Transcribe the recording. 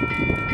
you